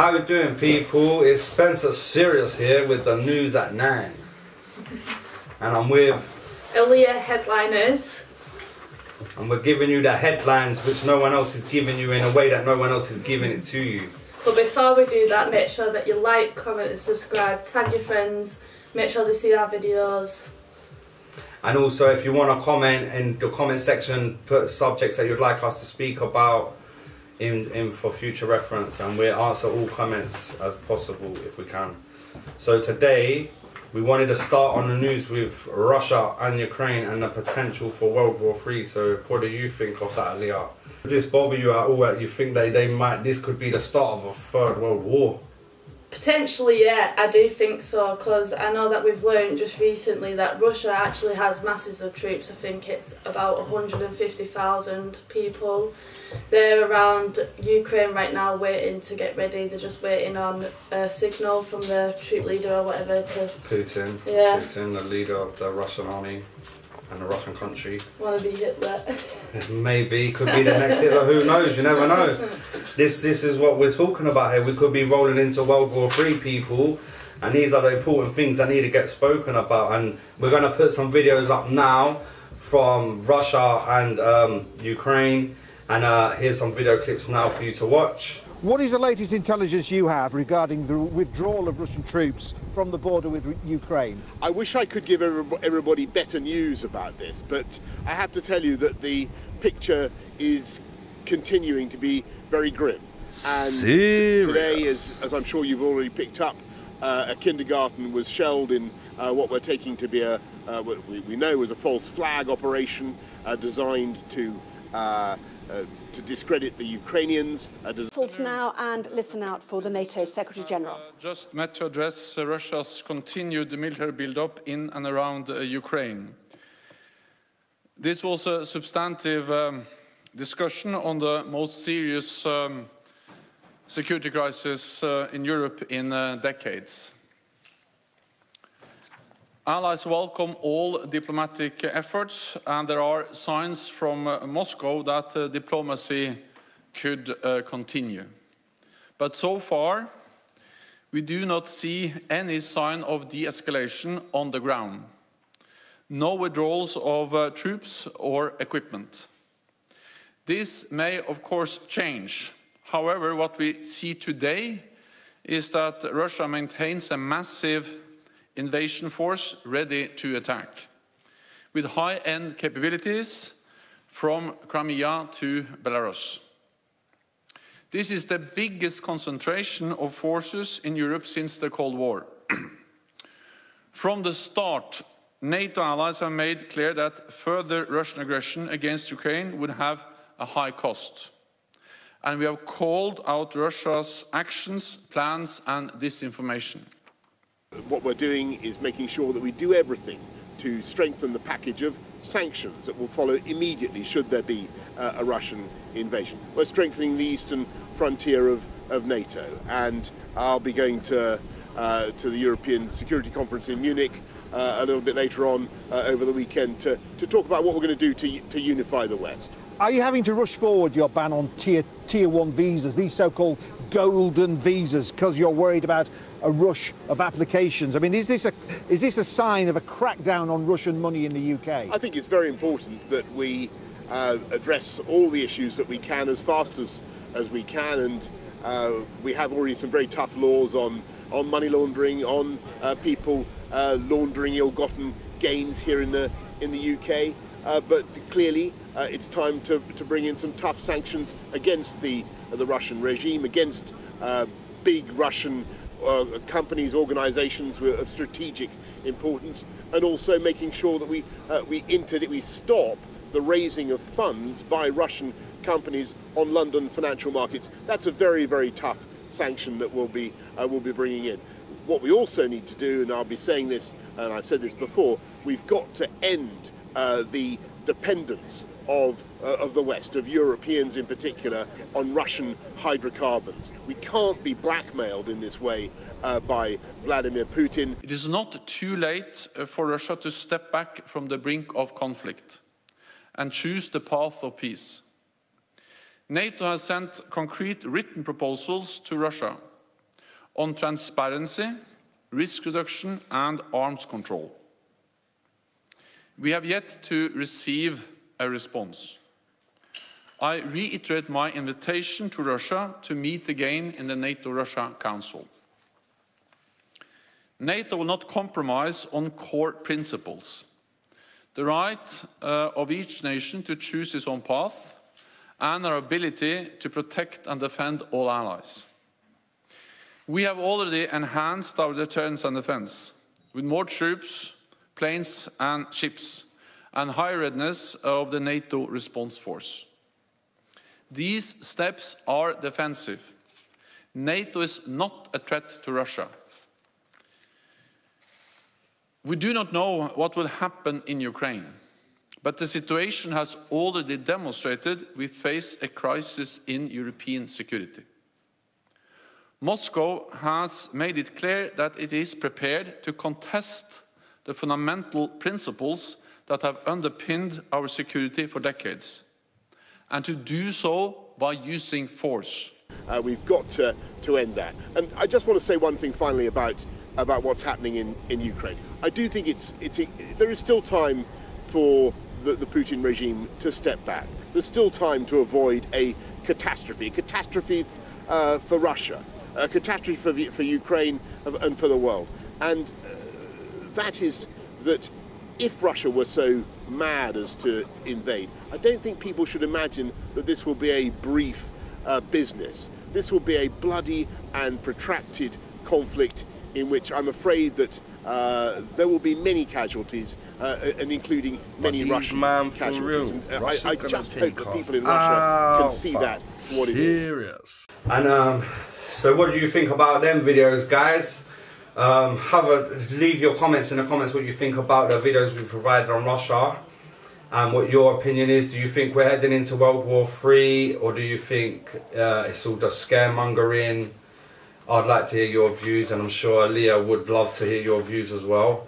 How you doing, people? It's Spencer Sirius here with the news at nine, and I'm with, Aaliyah headliners. and we're giving you the headlines which no one else is giving you in a way that no one else is giving it to you. But before we do that, make sure that you like, comment, and subscribe. Tag your friends. Make sure they see our videos. And also, if you want to comment in the comment section, put subjects that you'd like us to speak about in, in for future reference, and we'll answer all comments as possible if we can. So today, we wanted to start on the news with Russia and Ukraine and the potential for World War Three. So, what do you think of that, Leah? Does this bother you at all? You think that they might this could be the start of a third world war? Potentially, yeah, I do think so, because I know that we've learned just recently that Russia actually has masses of troops. I think it's about 150,000 people. They're around Ukraine right now waiting to get ready. They're just waiting on a signal from the troop leader or whatever to Putin, Yeah. Putin, the leader of the Russian army and the Russian country. want to be Hitler. Maybe could be the next Hitler. Who knows? You never know. This this is what we're talking about here. We could be rolling into World War Three, people, and these are the important things that need to get spoken about. And we're going to put some videos up now from Russia and um, Ukraine. And uh, here's some video clips now for you to watch. What is the latest intelligence you have regarding the withdrawal of Russian troops from the border with Ukraine? I wish I could give everybody better news about this, but I have to tell you that the picture is continuing to be very grim. And t- today, as, as I'm sure you've already picked up, uh, a kindergarten was shelled in uh, what we're taking to be a, uh, what we, we know was a false flag operation uh, designed to uh, uh, to discredit the Ukrainians. Uh, des- now and listen out for the NATO Secretary General. just met to address uh, Russia's continued military buildup in and around uh, Ukraine. This was a substantive um, discussion on the most serious um, security crisis uh, in Europe in uh, decades. Allies welcome all diplomatic efforts, and there are signs from uh, Moscow that uh, diplomacy could uh, continue. But so far, we do not see any sign of de-escalation on the ground. No withdrawals of uh, troops or equipment. This may, of course, change. However, what we see today is that Russia maintains a massive invasion force ready to attack, with high-end capabilities from Crimea to Belarus. This is the biggest concentration of forces in Europe since the Cold War. From the start, NATO allies have made clear that further Russian aggression against Ukraine would have a high cost. And we have called out Russia's actions, plans, and disinformation. What we're doing is making sure that we do everything to strengthen the package of sanctions that will follow immediately should there be uh, a Russian invasion. We're strengthening the eastern frontier of, of NATO, and I'll be going to, uh, to the European Security Conference in Munich uh, a little bit later on uh, over the weekend to, to talk about what we're going to do to, to unify the West. Are you having to rush forward your ban on tier, tier one visas, these so-called golden visas, because you're worried about a rush of applications? I mean, is this, a, is this a sign of a crackdown on Russian money in the UK? I think it's very important that we uh, address all the issues that we can as fast as, as we can, and uh, we have already some very tough laws on, on money laundering, on uh, people uh, laundering ill-gotten gains here in the in the UK. Uh, but clearly, uh, it's time to, to bring in some tough sanctions against the the Russian regime, against uh, big Russian uh, companies, organisations of strategic importance, and also making sure that we uh, we inter- we stop the raising of funds by Russian companies on London financial markets. That's a very very tough sanction that we'll be uh, we'll be bringing in. What we also need to do, and I'll be saying this, and I've said this before, we've got to end uh, the dependence of, uh, of the West, of Europeans in particular, on Russian hydrocarbons. We can't be blackmailed in this way uh, by Vladimir Putin. It is not too late uh, for Russia to step back from the brink of conflict and choose the path of peace. NATO has sent concrete written proposals to Russia on transparency, risk reduction, and arms control. We have yet to receive a response. I reiterate my invitation to Russia to meet again in the NATO-Russia Council. NATO will not compromise on core principles. The right uh, of each nation to choose its own path and our ability to protect and defend all allies. We have already enhanced our deterrence and defense with more troops, planes and ships and high readiness of the NATO response force. These steps are defensive. NATO is not a threat to Russia. We do not know what will happen in Ukraine, but the situation has already demonstrated we face a crisis in European security. Moscow has made it clear that it is prepared to contest the fundamental principles that have underpinned our security for decades, and to do so by using force. Uh, we've got to, to end that. And I just want to say one thing finally about, about what's happening in, in Ukraine. I do think it's, it's, there is still time for the, the Putin regime to step back. There's still time to avoid a catastrophe, a catastrophe uh, for Russia, a catastrophe for, for Ukraine and for the world. And uh, that is that if Russia were so mad as to invade, I don't think people should imagine that this will be a brief uh, business. This will be a bloody and protracted conflict in which I'm afraid that uh, there will be many casualties, uh, and including many Russian casualties. And, uh, I, I just hope that people in Russia can see that for what serious. it is. And um, so, what do you think about them videos, guys? Um, have a leave your comments in the comments what you think about the videos we've provided on Russia and what your opinion is. Do you think we're heading into World War Three, or do you think uh, it's all just scaremongering? I'd like to hear your views, and I'm sure Leah would love to hear your views as well.